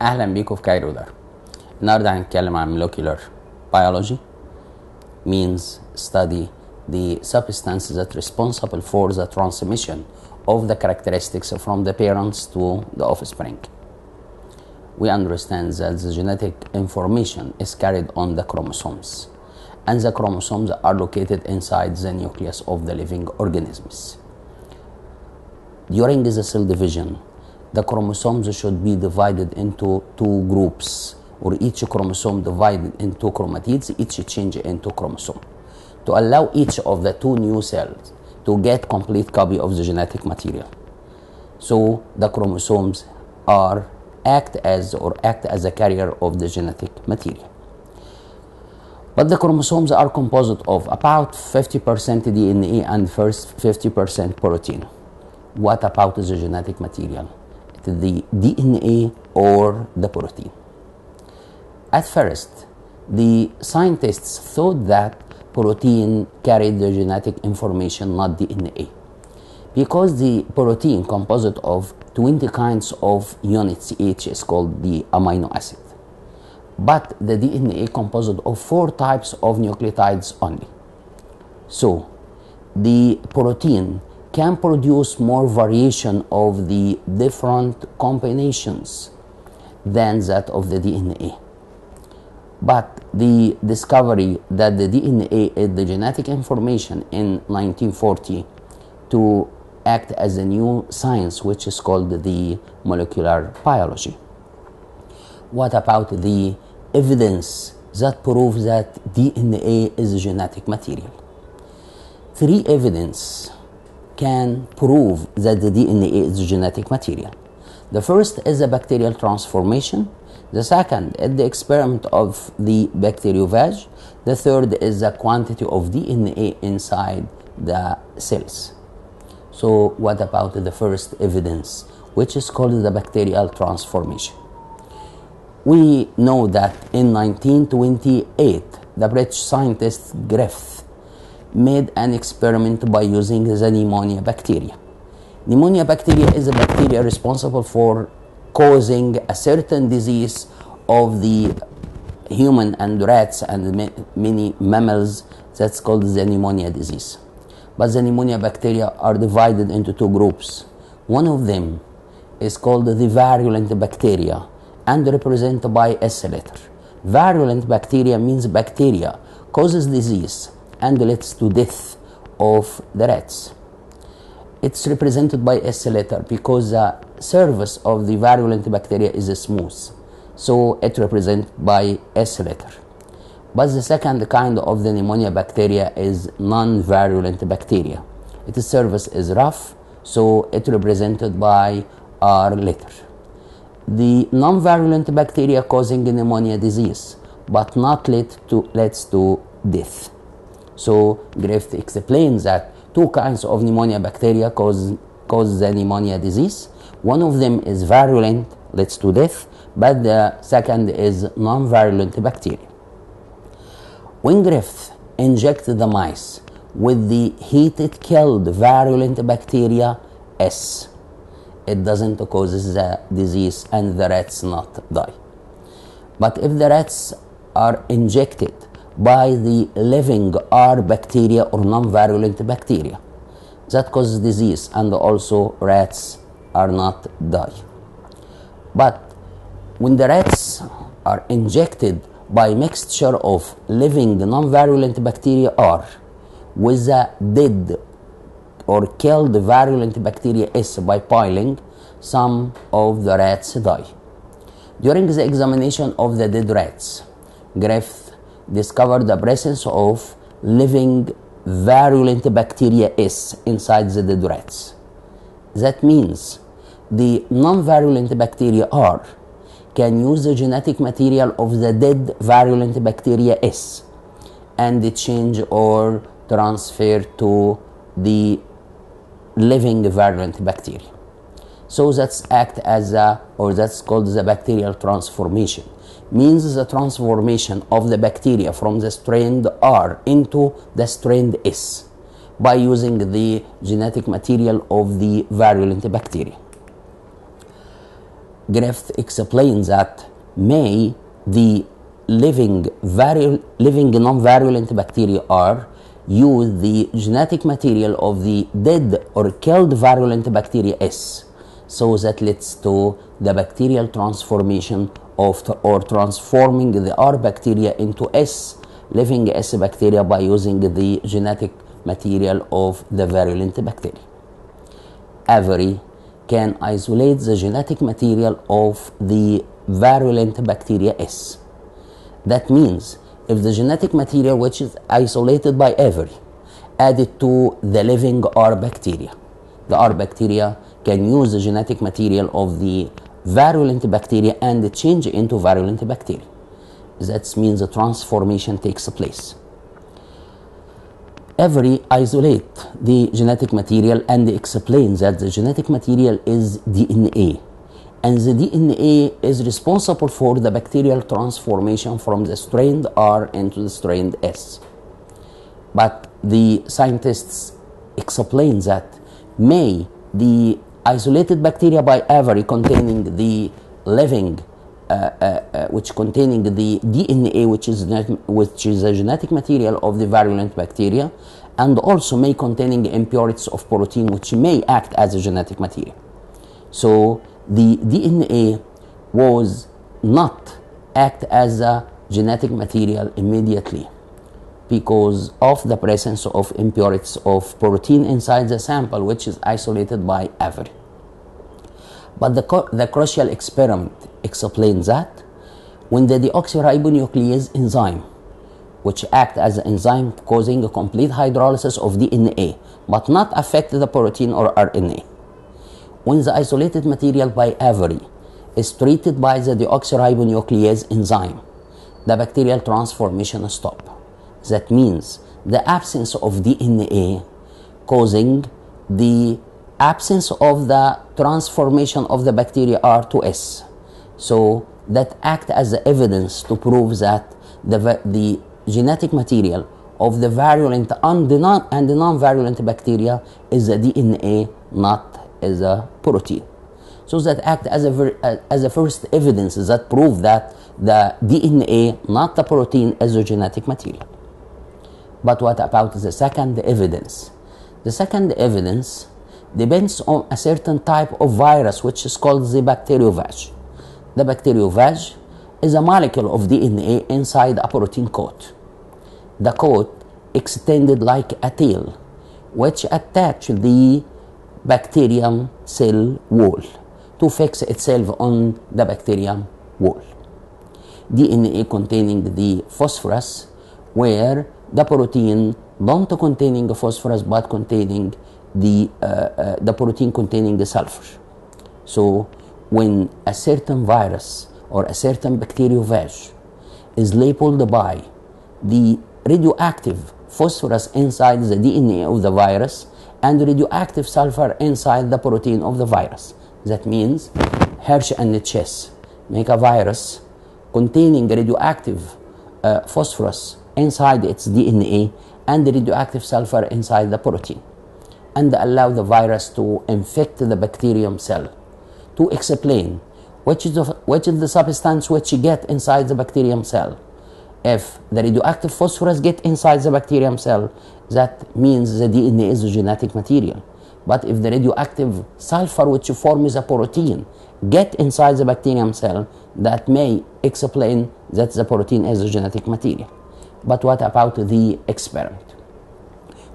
اهلا بيكم في كايرو دار النهارده هنتكلم عن molecular biology means study the substance that responsible for the transmission of the characteristics from the parents to the offspring. We understand that the genetic information is carried on the chromosomes and the chromosomes are located inside the nucleus of the living organisms. During the cell division, the chromosomes should be divided into two groups or each chromosome divided into chromatids, each change into chromosome to allow each of the two new cells to get complete copy of the genetic material. So the chromosomes are act as or act as a carrier of the genetic material. But the chromosomes are composed of about 50% DNA and first 50% protein. What about the genetic material? The DNA or the protein? At first, the scientists thought that protein carried the genetic information, not DNA. Because the protein composed of 20 kinds of units each is called the amino acid. But the DNA composed of four types of nucleotides only. So the protein can produce more variation of the different combinations than that of the DNA. But the discovery that the DNA is the genetic information in 1940 to act as a new science which is called the molecular biology. What about the evidence that proves that DNA is genetic material? Three evidence can prove that the DNA is genetic material. The first is a bacterial transformation. The second is the experiment of the bacteriophage. The third is the quantity of DNA inside the cells. So, what about the first evidence, which is called the bacterial transformation? We know that in 1928, the British scientist Griffith made an experiment by using the pneumonia bacteria. Pneumonia bacteria is a bacteria responsible for causing a certain disease of the human and rats and many mammals that's called the pneumonia disease. But the pneumonia bacteria are divided into two groups. One of them is called the virulent bacteria and represented by S letter. Virulent bacteria means bacteria causes disease and leads to death of the rats. It's represented by S letter because the surface of the virulent bacteria is smooth. So it represented by S letter. But the second kind of the pneumonia bacteria is non-virulent bacteria. Its surface is rough, so it represented by R letter. The non-virulent bacteria causing pneumonia disease, but not lead to, leads to death. So Griffith explains that two kinds of pneumonia bacteria cause, cause the pneumonia disease. One of them is virulent, leads to death, but the second is non-virulent bacteria. When Griffith injected the mice with the heated killed virulent bacteria S, it doesn't cause the disease and the rats not die. But if the rats are injected by the living R bacteria or non-virulent bacteria, that causes disease and also rats are not die. But when the rats are injected by mixture of living non-virulent bacteria R with the dead or killed virulent bacteria S by piling, some of the rats die. During the examination of the dead rats, Griffith discovered the presence of living virulent bacteria S inside the dead rats. That means the non-virulent bacteria R can use the genetic material of the dead virulent bacteria S and change or transfer to the living virulent bacteria. So that's act as a, or that's called the bacterial transformation. means the transformation of the bacteria from the strand R into the strand S by using the genetic material of the virulent bacteria. Griffith explains that may the living, living non-virulent bacteria are use the genetic material of the dead or killed virulent bacteria S so that leads to the bacterial transformation of or transforming the R bacteria into S living S bacteria by using the genetic material of the virulent bacteria. Avery can isolate the genetic material of the virulent bacteria S. That means if the genetic material which is isolated by Avery added to the living R bacteria, the R bacteria can use the genetic material of the virulent bacteria and change into virulent bacteria. That means the transformation takes place. Avery isolate the genetic material and explains that the genetic material is DNA and the DNA is responsible for the bacterial transformation from the strand R into the strand S. But the scientists explain that may the isolated bacteria by Avery containing the living uh, which containing the DNA which is which is a genetic material of the virulent bacteria and also may containing impurities of protein which may act as a genetic material. So the DNA was not act as a genetic material immediately because of the presence of impurities of protein inside the sample which is isolated by Avery. But the, the crucial experiment explains that when the deoxyribonuclease enzyme, which act as an enzyme causing a complete hydrolysis of DNA, but not affect the protein or RNA, when the isolated material by Avery is treated by the deoxyribonuclease enzyme, the bacterial transformation stop. That means the absence of DNA causing the absence of the transformation of the bacteria R to S. So that act as evidence to prove that the, the genetic material of the virulent and the non-virulent bacteria is the DNA, not as a protein. So that act as a as a first evidence that prove that the DNA, not the protein, is a genetic material. But what about the second evidence? The second evidence depends on a certain type of virus which is called the bacteriophage. The bacteriophage is a molecule of DNA inside a protein coat. The coat extended like a tail which attached the bacterium cell wall to fix itself on the bacterium wall. DNA containing the phosphorus where the protein don't containing phosphorus but containing the, uh, uh, the protein containing the sulfur. So when a certain virus or a certain bacteriophage is labeled by the radioactive phosphorus inside the DNA of the virus and radioactive sulfur inside the protein of the virus. That means Hershey and Chase make a virus containing radioactive uh, phosphorus inside its DNA and radioactive sulfur inside the protein and allow the virus to infect the bacterium cell to explain which is the, which is the substance which you get inside the bacterium cell. If the radioactive phosphorus get inside the bacterium cell, that means the DNA is a genetic material. But if the radioactive sulfur which forms a protein get inside the bacterium cell, that may explain that the protein is a genetic material. But what about the experiment?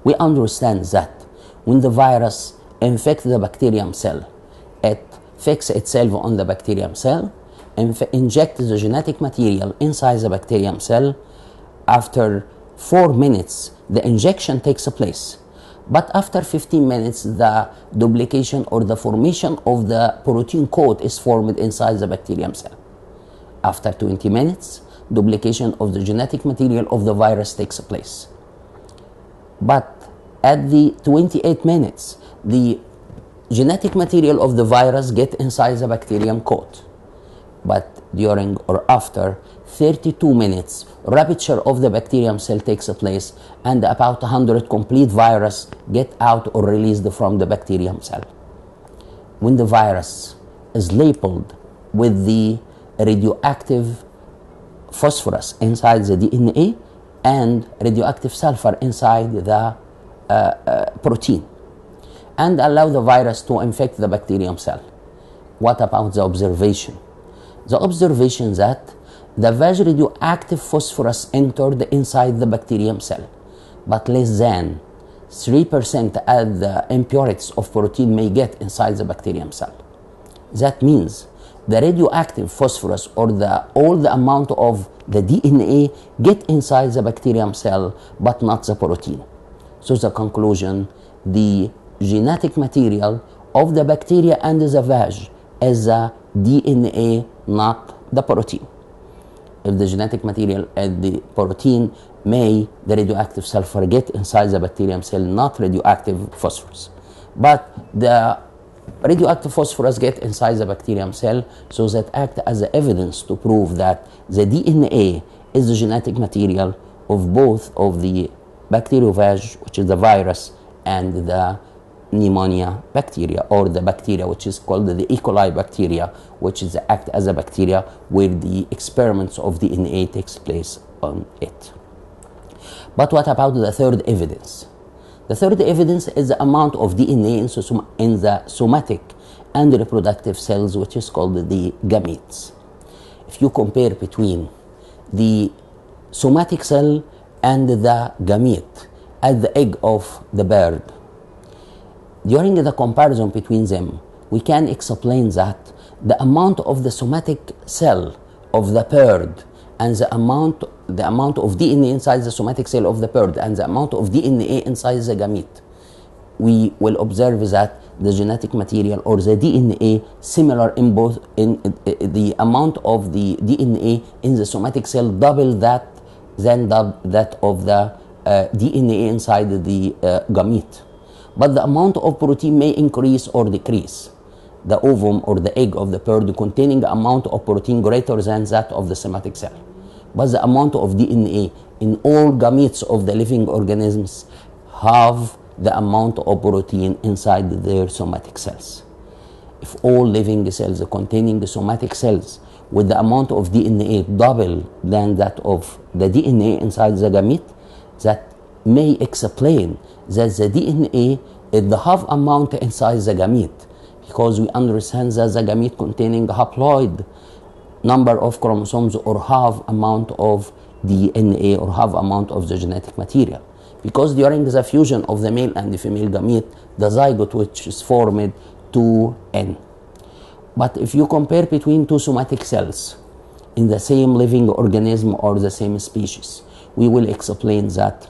We understand that when the virus infects the bacterium cell, fixes itself on the bacterium cell, and injects the genetic material inside the bacterium cell. After four minutes, the injection takes place. But after 15 minutes, the duplication or the formation of the protein coat is formed inside the bacterium cell. After 20 minutes, duplication of the genetic material of the virus takes place. But at the 28 minutes, the genetic material of the virus get inside the bacterium coat. But during or after 32 minutes, rupture of the bacterium cell takes place and about 100 complete virus get out or released from the bacterium cell. When the virus is labeled with the radioactive phosphorus inside the DNA and radioactive sulfur inside the uh, uh, protein and allow the virus to infect the bacterium cell. What about the observation? The observation that the radioactive phosphorus entered inside the bacterium cell, but less than 3% of the impurities of protein may get inside the bacterium cell. That means the radioactive phosphorus or the all the amount of the DNA get inside the bacterium cell but not the protein. So the conclusion, the genetic material of the bacteria and the phage is the DNA, not the protein. If the genetic material and the protein may the radioactive sulfur get inside the bacterium cell, not radioactive phosphorus. But the radioactive phosphorus get inside the bacterium cell so that act as evidence to prove that the DNA is the genetic material of both of the bacteriophage, which is the virus, and the pneumonia bacteria or the bacteria which is called the E. coli bacteria which is act as a bacteria where the experiments of DNA takes place on it. But what about the third evidence? The third evidence is the amount of DNA in the somatic and reproductive cells, which is called the gametes. If you compare between the somatic cell and the gamete at the egg of the bird, during the comparison between them, we can explain that the amount of the somatic cell of the bird and the amount the amount of DNA inside the somatic cell of the bird and the amount of DNA inside the gamete, we will observe that the genetic material or the DNA similar in both in uh, the amount of the DNA in the somatic cell double that than that of the uh, DNA inside the uh, gamete. But the amount of protein may increase or decrease. The ovum or the egg of the bird containing amount of protein greater than that of the somatic cell but the amount of DNA in all gametes of the living organisms have the amount of protein inside their somatic cells. If all living cells containing the somatic cells with the amount of DNA double than that of the DNA inside the gamete, that may explain that the DNA is the half amount inside the gamete because we understand that the gamete containing haploid number of chromosomes or half amount of DNA or half amount of the genetic material. Because during the fusion of the male and the female gamete, the zygote which is formed 2N. But if you compare between two somatic cells in the same living organism or the same species, we will explain that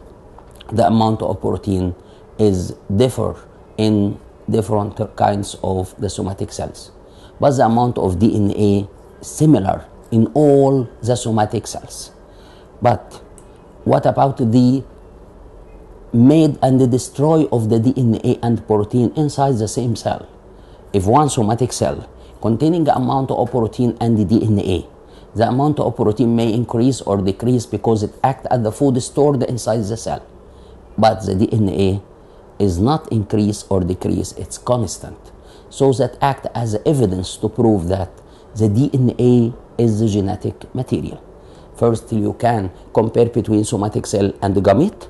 the amount of protein is differ in different kinds of the somatic cells. But the amount of DNA similar in all the somatic cells. But what about the made and the destroy of the DNA and protein inside the same cell? If one somatic cell containing the amount of protein and the DNA, the amount of protein may increase or decrease because it acts as the food stored inside the cell. But the DNA is not increase or decrease, it's constant. So that act as evidence to prove that the DNA is the genetic material. First, you can compare between somatic cell and gamete.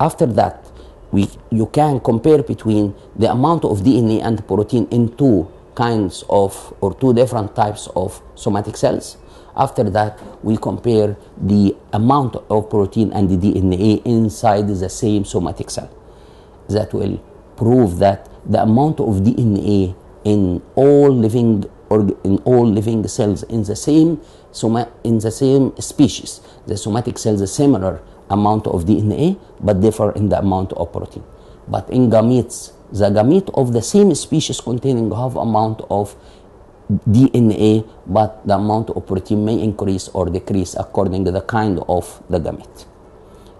After that, we, you can compare between the amount of DNA and protein in two kinds of or two different types of somatic cells. After that, we compare the amount of protein and the DNA inside the same somatic cell. That will prove that the amount of DNA in all living or in all living cells in the same soma- in the same species. The somatic cells a similar amount of DNA but differ in the amount of protein. But in gametes, the gamete of the same species containing half amount of DNA, but the amount of protein may increase or decrease according to the kind of the gamete.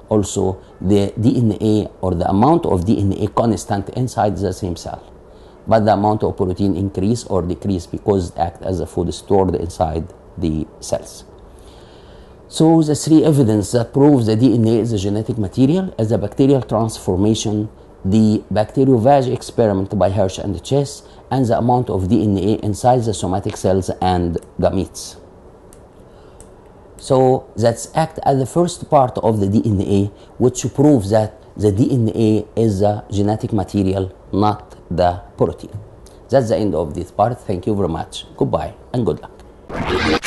Also, the DNA or the amount of DNA constant inside the same cell but the amount of protein increase or decrease because it act as a food stored inside the cells. So the three evidence that proves the DNA is a genetic material is the bacterial transformation, the bacteriophage experiment by Hirsch and Chess, and the amount of DNA inside the somatic cells and gametes. So that's act as the first part of the DNA, which proves that the DNA is the genetic material, not the protein. That's the end of this part. Thank you very much. Goodbye and good luck.